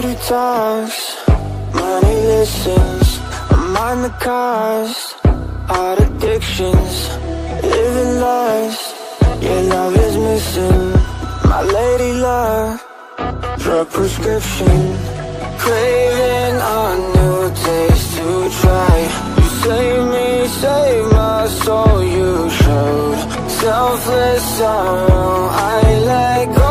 beauty talks Money listens I mind the cost Art addictions Living lies Your love is missing. My lady love Drug prescription Craving a new taste to try. You saved me, saved my soul You showed selfless sorrow. I let go.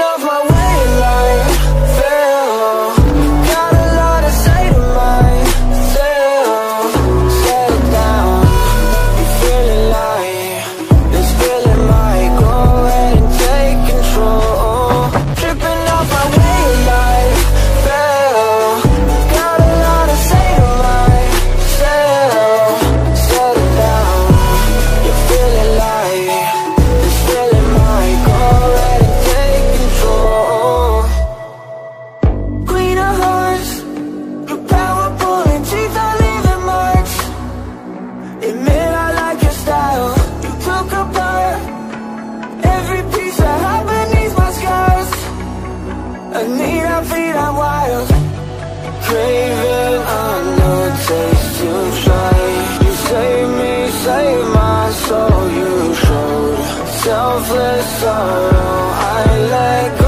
of my selfless sorrow I let